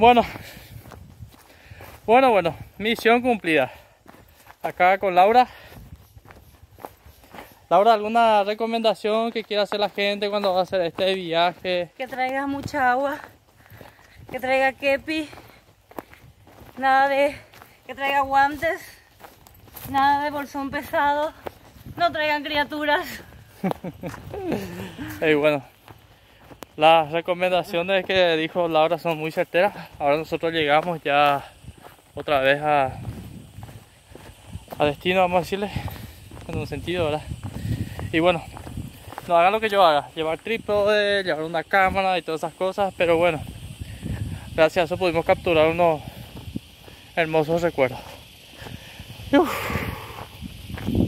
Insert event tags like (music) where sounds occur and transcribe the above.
Bueno, bueno, bueno, misión cumplida. Acá con Laura. Laura, ¿alguna recomendación que quiera hacer la gente cuando va a hacer este viaje? Que traiga mucha agua, que traiga kepi, nada de que traiga guantes, nada de bolsón pesado, no traigan criaturas. (laughs) y bueno, las recomendaciones que dijo Laura son muy certeras. Ahora nosotros llegamos ya otra vez a, a destino, vamos a decirle, en un sentido, ¿verdad? Y bueno, no hagan lo que yo haga, llevar trípode, llevar una cámara y todas esas cosas, pero bueno, gracias a eso pudimos capturar unos hermosos recuerdos. Uf.